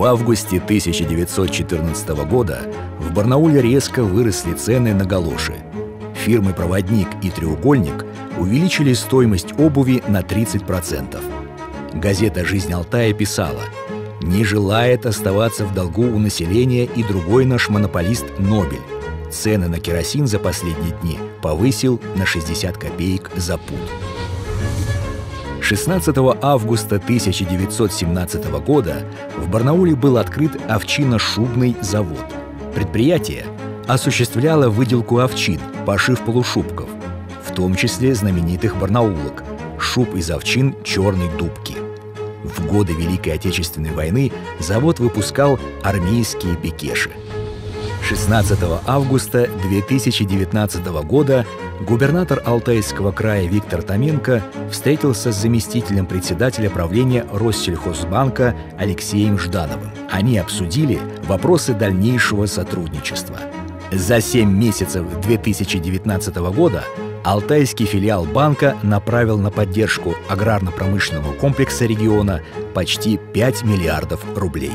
В августе 1914 года в Барнауле резко выросли цены на галоши. Фирмы «Проводник» и «Треугольник» увеличили стоимость обуви на 30%. Газета «Жизнь Алтая» писала «Не желает оставаться в долгу у населения и другой наш монополист Нобель. Цены на керосин за последние дни повысил на 60 копеек за пуд». 16 августа 1917 года в Барнауле был открыт овчино-шубный завод. Предприятие осуществляло выделку овчин, пошив полушубков, в том числе знаменитых барнаулок, шуб из овчин черной дубки. В годы Великой Отечественной войны завод выпускал армейские бекеши. 16 августа 2019 года губернатор Алтайского края Виктор Томенко встретился с заместителем председателя правления Россельхозбанка Алексеем Ждановым. Они обсудили вопросы дальнейшего сотрудничества. За 7 месяцев 2019 года Алтайский филиал банка направил на поддержку аграрно-промышленного комплекса региона почти 5 миллиардов рублей.